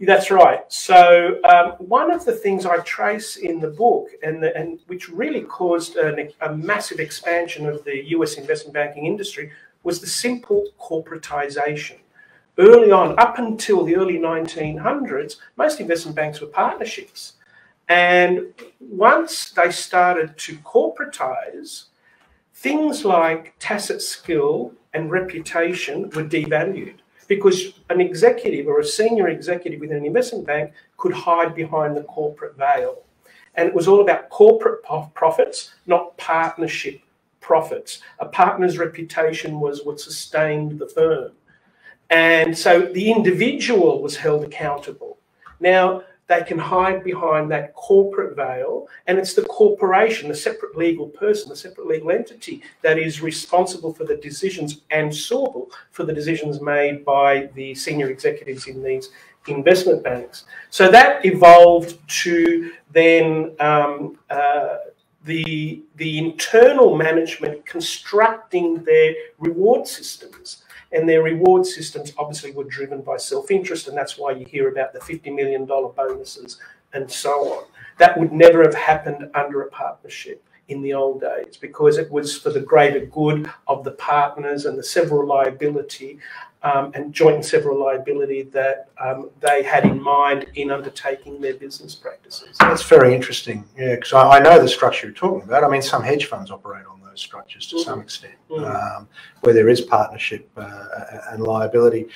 That's right. So um, one of the things I trace in the book, and the, and which really caused an, a massive expansion of the U.S. investment banking industry, was the simple corporatization. Early on, up until the early 1900s, most investment banks were partnerships, and once they started to corporatize, things like tacit skill and reputation were devalued because an executive or a senior executive within an investment bank could hide behind the corporate veil. And it was all about corporate profits, not partnership profits. A partner's reputation was what sustained the firm. And so the individual was held accountable. Now, they can hide behind that corporate veil, and it's the corporation, the separate legal person, the separate legal entity that is responsible for the decisions and suable for the decisions made by the senior executives in these investment banks. So that evolved to then um, uh, the the internal management constructing their reward systems and their reward systems obviously were driven by self-interest and that's why you hear about the $50 million bonuses and so on that would never have happened under a partnership in the old days because it was for the greater good of the partners and the several liability um, and joint and several liability that um, they had in mind in undertaking their business practices. That's very interesting, yeah, because I, I, know the structure you're talking about. I mean, some hedge funds operate those structures to some extent, um, where there is partnership uh, and liability.